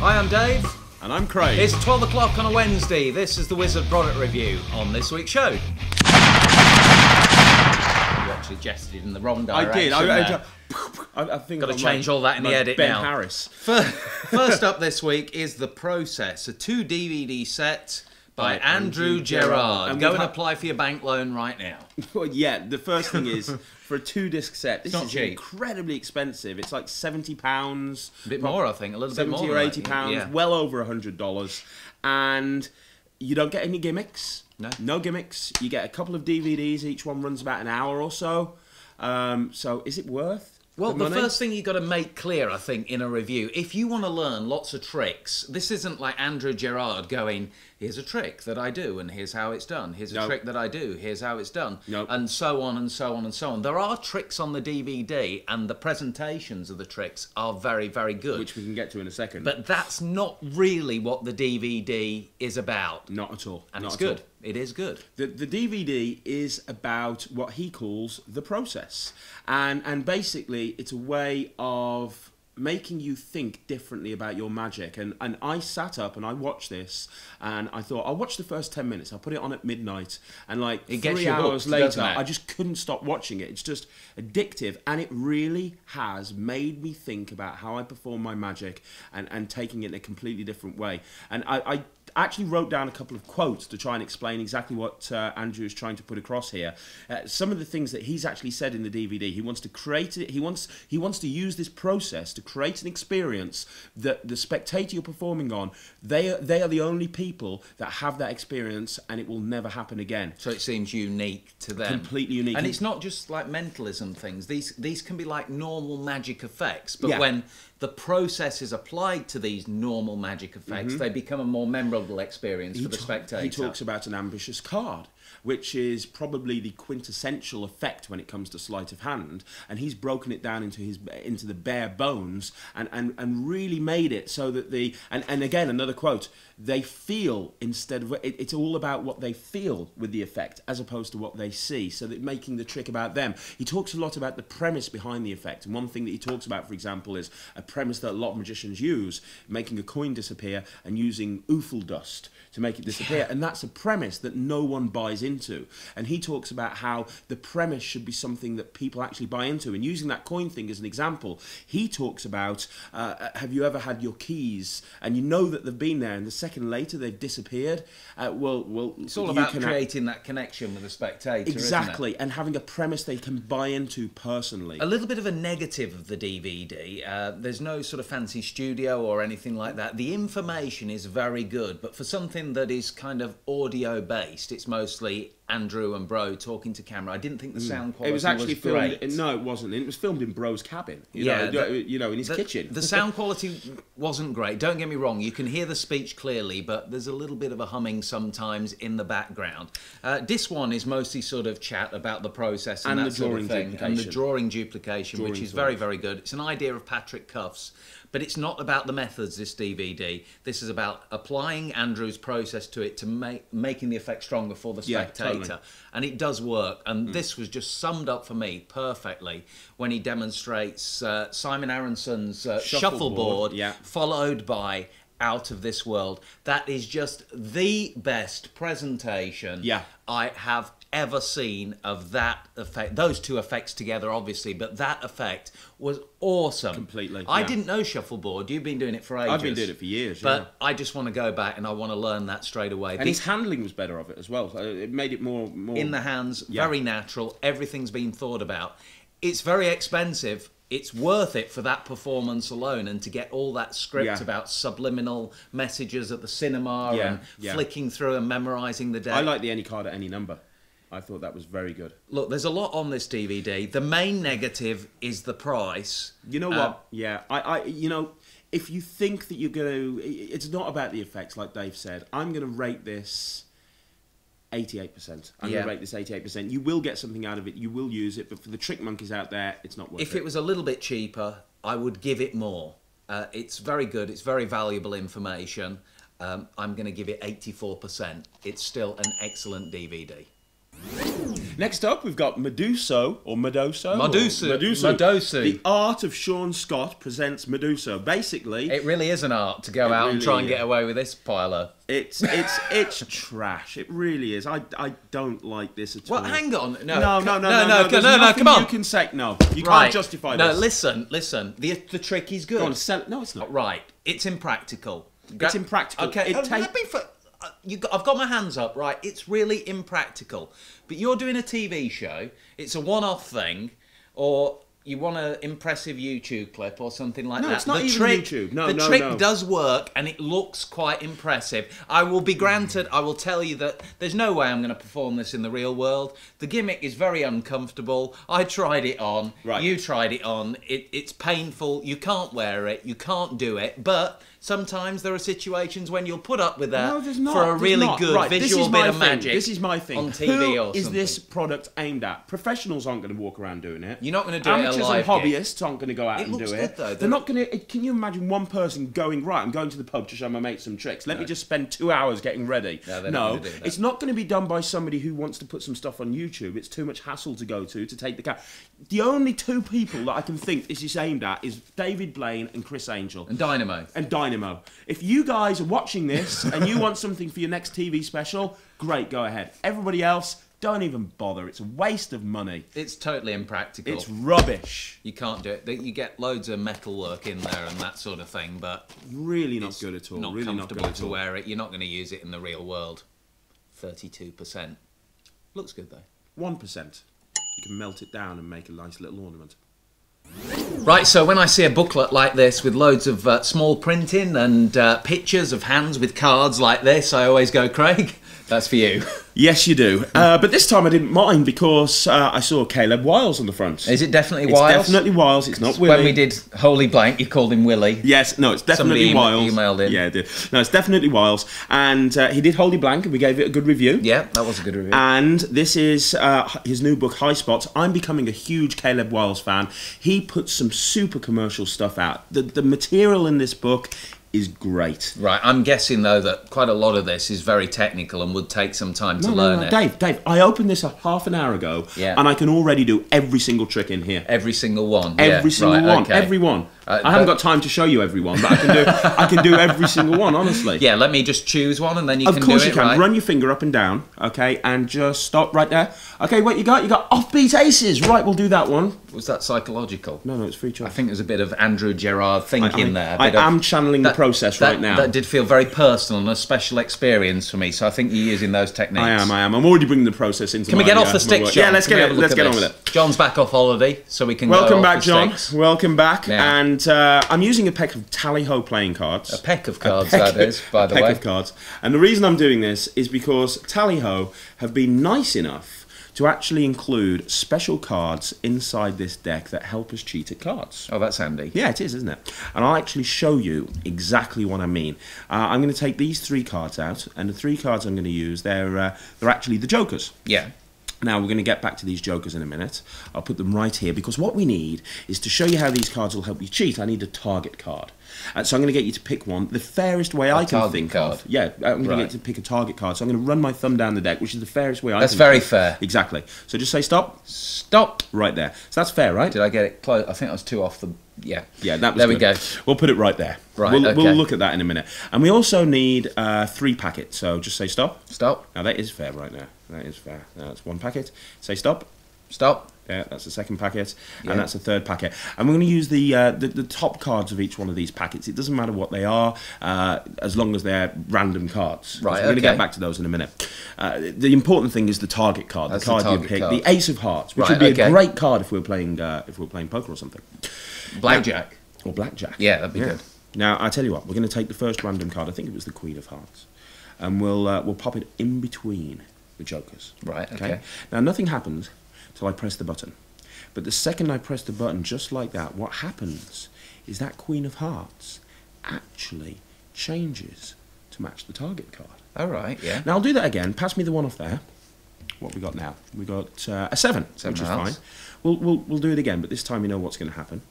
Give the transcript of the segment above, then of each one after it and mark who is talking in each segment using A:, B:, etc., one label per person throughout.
A: Hi, I'm Dave.
B: And I'm Craig.
A: It's 12 o'clock on a Wednesday. This is the Wizard product review on this week's show. You actually gestured in the wrong
B: I
A: direction.
B: did. I,
A: there.
B: I, I, I think
A: Gotta change
B: like-
A: all that in the
B: like
A: edit
B: ben
A: now.
B: Harris.
A: Fir- First up this week is The Process, a two DVD set by,
B: By
A: Andrew
B: Andrew
A: Gerard.
B: And
A: Go and
B: had-
A: apply for your bank loan right now.
B: Well, yeah. The first thing is for a two disc set. This is
A: cheap.
B: incredibly expensive. It's like seventy pounds.
A: A bit more, I think. A little bit more.
B: Seventy or £80,
A: Yeah.
B: Well over a hundred dollars, and you don't get any gimmicks.
A: No.
B: No gimmicks. You get a couple of DVDs. Each one runs about an hour or so. Um, so is it worth?
A: Well,
B: the,
A: the first thing you've got to make clear, I think, in a review, if you want to learn lots of tricks, this isn't like Andrew Gerard going, "Here's a trick that I do, and here's how it's done. Here's a trick that I do. Here's how it's done,"
B: No.
A: and so on and so on and so on. There are tricks on the DVD, and the presentations of the tricks are very, very good.
B: which we can get to in a second.
A: but that's not really what the DVD is about,
B: not at all.
A: and
B: Not
A: it's
B: at all.
A: good. It is good.
B: The, the DVD is about what he calls the process, and and basically it's a way of making you think differently about your magic. And and I sat up and I watched this, and I thought I'll watch the first ten minutes. I'll put it on at midnight, and like
A: It
B: three hours
A: hooked,
B: later. I just couldn't stop watching it. It's just addictive, and it really has made me think about how I perform my magic and and taking it in a completely different way. And I. I actually wrote down a couple of quotes to try and explain exactly what uh, Andrew is trying to put across here. Uh, some of the things that he's actually said in the DVD. He wants to create it. He wants he wants to use this process to create an experience that the spectator you're performing on. They are, they are the only people that have that experience, and it will never happen again.
A: So it seems unique to them.
B: Completely unique.
A: And it's not just like mentalism things. These these can be like normal magic effects, but
B: Yeah.
A: when the process is applied to these normal magic effects, they become a more memorable experience for the
B: ta-
A: spectator.
B: He talks about an ambitious card, which is probably the quintessential effect when it comes to sleight of hand, and he's broken it down into his into the bare bones and and, and really made it so that the and, and again another quote they feel instead of it, it's all about what they feel with the effect as opposed to what they see. So that making the trick about them. He talks a lot about the premise behind the effect. And one thing that he talks about for example is a premise that a lot of magicians use making a coin disappear and using woofle dust to make it disappear. And that's a premise that no one buys into and he talks about how the premise should be something that people actually buy into and using that coin thing as an example he talks about uh, have you ever had your keys and you know that they've been there and the second later they've disappeared uh, well well
A: it's all about creating that connection with the spectator. isn't it?
B: exactly and having a premise they can buy into personally
A: A little bit of a negative of the DVD. Uh, there's no sort of fancy studio or anything like that. The information is very good, but for something that is kind of audio based, it's Andrew and Bro talking to camera. I didn't think the sound quality
B: Mm. it was actually filmed
A: great.
B: no it wasn't it was filmed in bro's cabin you
A: Yeah,
B: know,
A: the-
B: you know in his
A: the,
B: kitchen
A: The sound quality wasn't great. Don't get me wrong. You can hear the speech clearly, but there's a little bit of a humming sometimes in the background. Uh, this one is mostly sort of chat about the process and,
B: And
A: that
B: the
A: sort
B: drawing
A: of thing, and the
B: duplication.
A: drawing which is very, very good. It's an idea of Patrick Cuffs. But it's not about the methods, this DVD. This is about applying Andrew's process to it to make making the effect stronger for the
B: Yeah,
A: spectator
B: totally.
A: and it does work. And this was just summed up for me perfectly when he demonstrates uh, Simon Aronson's uh,
B: Shuffleboard,
A: shuffleboard,
B: yeah.
A: followed by Out of This World. That is just the best presentation
B: Yeah.
A: I have ever seen of that effect. Those two effects together, obviously, but that effect was awesome.
B: Completely,
A: I
B: yeah.
A: didn't know shuffleboard. You've been doing it for ages.
B: I've been doing it for years,
A: But
B: yeah.
A: I just want to go back and I want to learn that straight away.
B: and
A: The-
B: his handling was better of it as well so it made it more more
A: in the hands,
B: Yeah.
A: very natural. Everything's been thought about. It's very expensive. It's worth it for that performance alone, and to get all that script
B: Yeah.
A: about subliminal messages at the cinema
B: Yeah,
A: and
B: yeah.
A: flicking through and memorizing the deck.
B: I like the any card at any number I thought that was very good
A: Look, there's a lot on this DVD. The main negative is the price.
B: You know what? yeah, I, I, you know, if you think that you're going to, it's not about the effects, like Dave said. I'm going to rate this 88%. I'm
A: Yeah.
B: going to rate this 88%. You will get something out of it. You will use it, but for the trick monkeys out there, it's not worth
A: If
B: it.
A: If it was a little bit cheaper, I would give it more. Uh, it's very good. It's very valuable information. Um, I'm going to give it 84%. It's still an excellent DVD.
B: Next up, we've got Meduso or Meduso. or
A: Medusa.
B: Medusa.
A: Medusa.
B: The art of Sean Scott presents Meduso. Basically,
A: It really is an art to go out and try and get away with this piler.
B: it's it's it's trash. It really is. I I don't like this at
A: Well,
B: all.
A: Well, hang on. No,
B: No, no, no,
A: no,
B: no,
A: no, no, no, come on.
B: You can say no. You
A: right.
B: can't justify
A: no,
B: this.
A: No, listen, listen. The the trick is good.
B: Go on, sell. No, it's not.
A: Right, it's impractical.
B: It's impractical.
A: Okay,
B: It
A: uh,
B: take-
A: let me. F- you got, I've got my hands up. Right, it's really impractical. But you're doing a TV show. It's a one-off thing, or you want an impressive YouTube clip or something like
B: No,
A: that.
B: it's not
A: the
B: even
A: trick,
B: YouTube. No,
A: the
B: no,
A: trick
B: no.
A: does work, and it looks quite impressive. I will be granted. I will tell you that there's no way I'm going to perform this in the real world. The gimmick is very uncomfortable. I tried it on.
B: Right.
A: You tried it on. It, it's painful. You can't wear it. You can't do it. But sometimes there are situations when you'll put up with that
B: No, there's not.
A: for a
B: There's
A: really
B: not.
A: good
B: right,
A: visual bit
B: my
A: of
B: thing.
A: magic.
B: This is my thing.
A: on TV
B: Who
A: or
B: is
A: something.
B: this product aimed at? Professionals aren't going to walk around doing it.
A: You're not gonna do it
B: Amateurs and hobbyists aren't going to go out
A: It
B: and
A: looks
B: do
A: good,
B: it.
A: though.
B: They're not going to. Eh, can you imagine one person going right? I'm going to the pub to show my mate some tricks. Let me just spend two hours getting ready.
A: No, they're not
B: it's not going to be done by somebody who wants to put some stuff on YouTube. It's too much hassle to go to to take the cat. The only two people that I can think this is aimed at is David Blaine and Criss Angel
A: and Dynamo.
B: and Dynamo. If you guys are watching this and you want something for your next TV special, great, go ahead. Everybody else, don't even bother. It's a waste of money.
A: It's totally impractical.
B: It's rubbish.
A: you can't do it. You get loads of metal work in there and that sort of thing, but
B: Really not good at all.
A: not
B: really not good
A: comfortable
B: at
A: to
B: all.
A: wear it. You're not going to use it in the real world. Thirty-two percent. Looks good though.
B: One percent. You can melt it down and make a nice little ornament.
A: Right, so when I see a booklet like this with loads of uh, small printing and uh, pictures of hands with cards like this, I always go, Craig, that's for you.
B: Yes, you do. Uh, but this time I didn't mind because uh, I saw Caleb Wiles on the front.
A: Is it definitely
B: It's
A: Wiles?
B: definitely Wiles. It's not Willie.
A: When we did Holy Blank, you called him Willie.
B: Yes, no, it's definitely
A: Somebody
B: Wiles.
A: ema- emailed in.
B: Yeah, it did. No, it's definitely Wiles. And uh, he did Holy Blank, and we gave it a good review.
A: Yeah, that was a good review.
B: And this is uh, his new book, High Spots. I'm becoming a huge Caleb Wiles fan. He puts some super commercial stuff out. The, the material in this book is great.
A: Right, I'm guessing though that quite a lot of this is very technical and would take some time to
B: No, no,
A: learn
B: no,
A: it.
B: Dave, Dave, I opened this a half an hour ago,
A: Yeah.
B: and I can already do every single trick in here.
A: Every single one.
B: Every
A: yeah,
B: single
A: right,
B: one,
A: okay.
B: every one.
A: Uh,
B: I haven't got time to show you every one, but I can do. I can do every single one, honestly.
A: Yeah, let me just choose one and then you
B: Of
A: can
B: course
A: do
B: you
A: it.
B: can.
A: right?
B: Run your finger up and down, okay, and just stop right there. Okay, what you got? You got offbeat aces. Right, we'll do that one.
A: Was that psychological?
B: No, no, it's free choice.
A: I think there's a bit of Andrew Gerard thinking there. a
B: I
A: bit of-
B: am channeling
A: that-
B: process
A: that-
B: right now.
A: That did feel very personal and a special experience for me. So I think you're using those techniques.
B: I am. I am. I'm already bringing the process into.
A: Can we
B: my,
A: get
B: uh,
A: off the
B: my
A: sticks. John?
B: Yeah, let's
A: Can
B: get it. Let's get
A: at
B: on with it.
A: John's back off holiday, so we can go
B: Welcome back,
A: the
B: John.
A: sticks.
B: Welcome back.
A: Yeah.
B: And uh, I'm using a pack of Tally Ho playing cards.
A: A peck of cards,
B: peck-
A: that is, by
B: a
A: the
B: peck
A: way.
B: of cards. And the reason I'm doing this is because Tally Ho have been nice enough to actually include special cards inside this deck that help us cheat at cards.
A: Oh, that's handy.
B: Yeah, it is, isn't it? And I'll actually show you exactly what I mean. Uh, I'm going to take these three cards out, and the three cards I'm going to use, they're, uh, they're actually the jokers.
A: Yeah.
B: Now, we're going to get back to these jokers in a minute. I'll put them right here because what we need is to show you how these cards will help you cheat. I need a target card. Uh, so I'm going to get you to pick one. The fairest way I can think
A: card.
B: of. Yeah, I'm going to get you to pick a target card. So I'm going to run my thumb down the deck, which is the fairest way I
A: That's very
B: think.
A: fair.
B: Exactly. So just say stop
A: Stop.
B: right there. So that's fair, right?
A: Did I get it close? I think I was too off the. Yeah.
B: Yeah, that was
A: There we go.
B: We'll put it right there.
A: Right,
B: We'll,
A: okay.
B: we'll look at that in a minute. And we also need uh, three packets. So just say stop.
A: Stop.
B: Now that is fair right now. That is fair. That's one packet. Say stop.
A: Stop.
B: Yeah, that's the second packet,
A: Yeah.
B: and that's the third packet. And we're going to use the, uh, the the top cards of each one of these packets. It doesn't matter what they are, uh, as long as they're random cards.
A: Right,
B: So we're going to get back to those in a minute. Uh, the important thing is the target card,
A: That's
B: the
A: the
B: card you pick,
A: card.
B: the Ace of Hearts, which
A: Right,
B: would be
A: okay.
B: a great card if we were playing uh, if we were playing poker or something,
A: Blackjack.
B: or blackjack.
A: Yeah, that'd be good.
B: Now I tell you what, we're going to take the first random card. I think it was the Queen of Hearts, and we'll uh, we'll pop it in between the jokers.
A: Right. Okay.
B: Now nothing happens till I press the button. But the second I press the button, just like that, what happens is that Queen of Hearts actually changes to match the target card.
A: All right. Yeah.
B: Now I'll do that again. Pass me the one off there. What we got now? We got uh, a seven,
A: Seven
B: which is fine. We'll, we'll we'll do it again, but this time you know what's going to happen.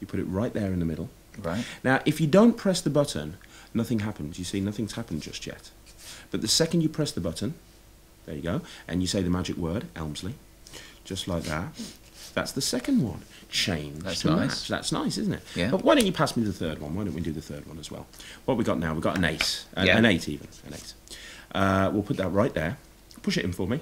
B: You put it right there in the middle.
A: Right.
B: Now, if you don't press the button, nothing happens. You see, nothing's happened just yet. But the second you press the button, there you go, and you say the magic word, Elmsley, just like that. That's the second one. Change.
A: That's nice.
B: match. That's nice, isn't it?
A: Yeah.
B: But why don't you pass me the third one? Why don't we do the third one as well? What we got now? We've got an eight. An,
A: Yeah.
B: an eight even. An eight. Uh, we'll put that right there. Push it in for me.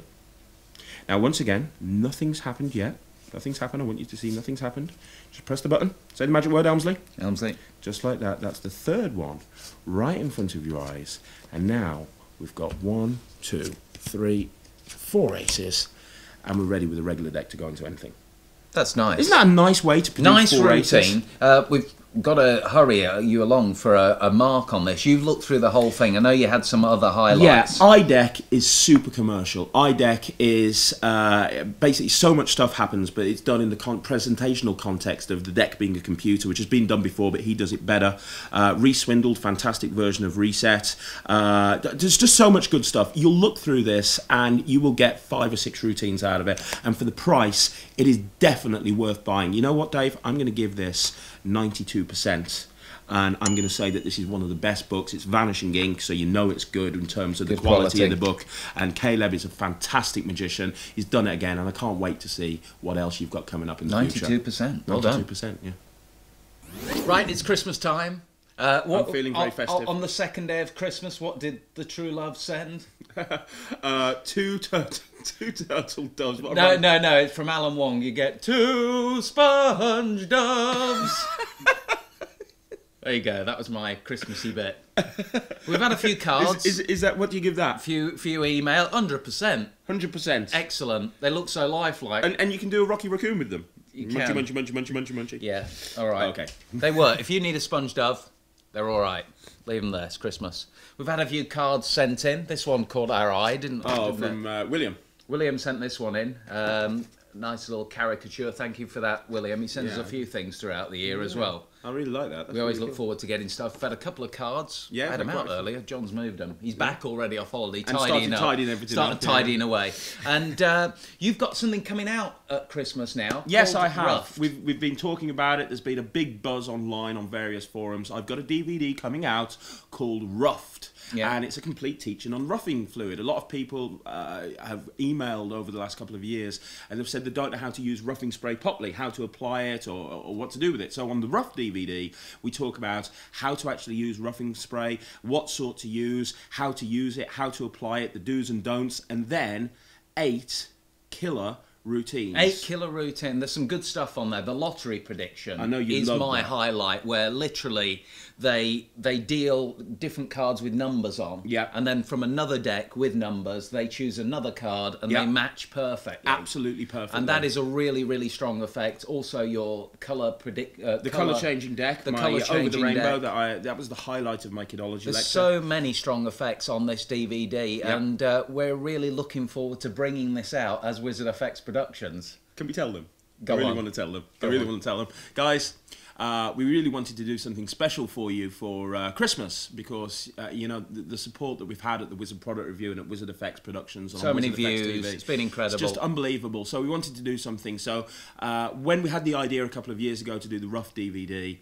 B: Now, once again, nothing's happened yet. Nothing's happened. I want you to see nothing's happened. Just press the button. Say the magic word, Elmsley.
A: Elmsley.
B: Just like that. That's the third one, right in front of your eyes. And now we've got one, two, three, four aces, and we're ready with a regular deck to go into anything.
A: That's nice.
B: Isn't that a nice way to produce
A: nice
B: four aces?
A: routine? Uh, we've got to hurry you along for a, a mark on this. You've looked through the whole thing. I know you had some other
B: Yeah,
A: highlights.
B: iDeck is super commercial. iDeck is uh, basically so much stuff happens, but it's done in the con- presentational context of the deck being a computer, which has been done before, but he does it better. Uh, Reswindled, fantastic version of Reset. Uh, there's just so much good stuff. You'll look through this and you will get five or six routines out of it. And for the price, it is definitely worth buying. You know what, Dave? I'm going to give this 92% and I'm going to say that this is one of the best books. It's Vanishing Inc, so you know it's good in terms of the quality,
A: quality.
B: of the book. And Caleb is a fantastic magician. He's done it again, and I can't wait to see what else you've got coming up in the future.
A: 92%. Well done.
B: 92%, yeah.
A: Right, it's Christmas time. Uh, what,
B: I'm feeling very
A: on-
B: festive.
A: On the second day of Christmas, what did the true love send?
B: Uh, two, tur- two turtle doves. What
A: No, no, no. It's from Alan Wong. You get two sponge doves. there you go. That was my Christmassy bit. We've had a few cards.
B: Is, is, is that what do you give that?
A: few few email. Hundred percent.
B: Hundred percent.
A: Excellent. They look so lifelike.
B: And and you can do a Rocky Raccoon with them.
A: You
B: munchy,
A: can.
B: munchy, munchy, munchy, munchy, munchy.
A: yeah. All right.
B: Okay.
A: They work. If you need a sponge dove, they're all right. Leave them there. It's Christmas. We've had a few cards sent in. This one caught our eye, didn't?
B: Oh,
A: didn't
B: from uh, William.
A: William sent this one in. Um, nice little caricature. Thank you for that, William. He sends us a few things throughout the year as well.
B: I really like that. That's
A: We always
B: really
A: look
B: cool.
A: forward to getting stuff. We've had a couple of cards.
B: Yeah,
A: I had them out earlier. John's moved them. He's back already off holiday,
B: And
A: tidying
B: started
A: up.
B: tidying everything
A: started
B: up, yeah.
A: tidying away. And uh, you've got something coming out at Christmas now.
B: Yes, I have.
A: Ruffed.
B: We've, we've been talking about it. There's been a big buzz online on various forums. I've got a DVD coming out called Ruffed.
A: Yeah.
B: And it's a complete teaching on roughing fluid. A lot of people uh, have emailed over the last couple of years and they've said they don't know how to use roughing spray properly, how to apply it or, or what to do with it. So on the Rough DVD, we talk about how to actually use roughing spray, what sort to use, how to use it, how to apply it, the do's and don'ts, and then eight killer routines.
A: Eight killer routine. There's some good stuff on there. The lottery prediction
B: I know you
A: is my
B: that.
A: highlight, where literally they they deal different cards with numbers on.
B: Yeah.
A: And then from another deck with numbers, they choose another card and
B: Yeah.
A: they match perfectly.
B: Absolutely perfect.
A: And that is a really, really strong effect. Also, your color predict uh,
B: the color changing deck,
A: the
B: my
A: colour
B: over the
A: changing
B: rainbow.
A: deck.
B: That I that was the highlight of my kidology
A: There's
B: lecture.
A: so many strong effects on this DVD,
B: Yeah.
A: and uh, we're really looking forward to bringing this out as Wizard FX Productions.
B: Can we tell them?
A: Go
B: I really
A: on.
B: want to tell them.
A: Go
B: I really
A: on.
B: want to tell them, guys. Uh, we really wanted to do something special for you for uh, Christmas because uh, you know the, the support that we've had at the Wizard Product Review and at Wizard Effects Productions. and
A: So
B: on
A: many
B: Wizard Effects
A: views.
B: TV.
A: It's been incredible.
B: It's just unbelievable. So we wanted to do something. So uh, when we had the idea a couple of years ago to do the rough DVD,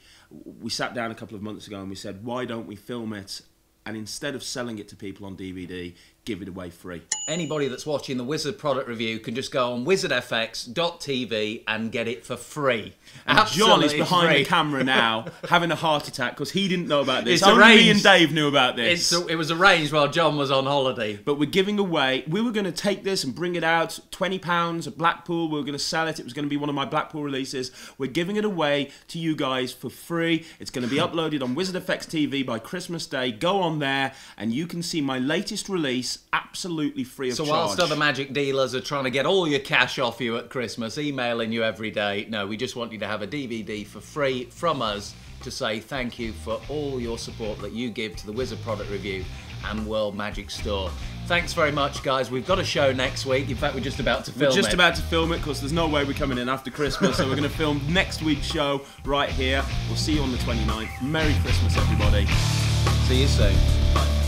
B: we sat down a couple of months ago and we said, why don't we film it? And instead of selling it to people on DVD, give it away free.
A: Anybody that's watching the Wizard product review can just go on wizardfx.tv and get it for free.
B: And John is behind
A: free.
B: the camera now, having a heart attack because he didn't know about this.
A: It's
B: Only me and. Dave knew about this.
A: It's, it was arranged while John was on holiday.
B: but we're giving away. We were going to take this and bring it out. Twenty pounds at Blackpool. We were going to sell it. It was going to be one of my Blackpool releases. We're giving it away to you guys for free. It's going to be uploaded on Wizard FX TV by Christmas Day. Go on there and you can see my latest release absolutely free of
A: So
B: charge.
A: whilst other magic dealers are trying to get all your cash off you at Christmas, emailing you every day, no, we just want you to have a DVD for free from us to say thank you for all your support that you give to the Wizard Product Review and World Magic Store. Thanks very much, guys. We've got a show next week. In fact, we're just about to film
B: We're just
A: it.
B: about to film it because there's no way we're coming in after Christmas, so we're going to film next week's show right here. We'll see you on the 29th. Merry Christmas, everybody.
A: See you soon.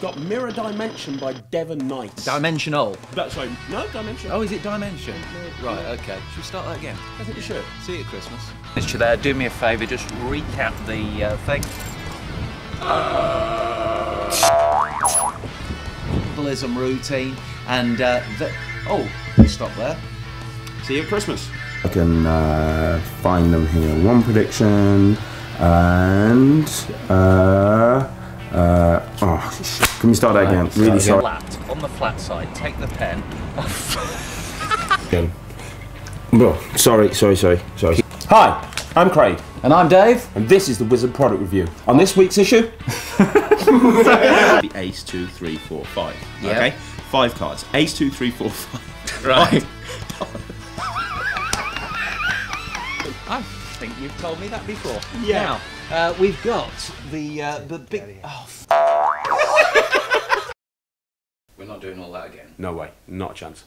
B: We've got Mirror Dimension by Devin Knight.
A: Dimensional.
B: That's right. No, Dimension.
A: Oh, is it Dimension? Right, okay. Should we start that again?
B: I think you should.
A: See you at Christmas. Mr. There, do me a favour, just recap the uh, thing. cannibalism routine, and uh, the, oh, stop there.
C: See you at Christmas.
B: I can uh, find them here. One prediction and uh, uh, oh shit. Can we start that again? Really sorry.
A: Flat on the flat side. Take the pen.
B: Again. Bro, sorry, sorry, sorry, sorry. Hi, I'm Craig,
A: And I'm Dave.
B: and this is the Wizard Product Review. On this week's issue,
C: The ace, two, three, four, five.
A: Yeah.
C: Okay? Five cards. Ace, two, three, four, five.
A: Right. I think you've told me that before.
C: Yeah.
A: Now, uh, we've got the uh, the big. Oh. F- We're not doing all that again.
C: No way. Not a chance.